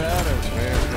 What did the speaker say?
patterns, man.